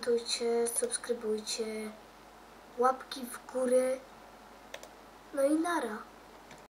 Komentujcie, subskrybujcie, łapki w górę. No i nara.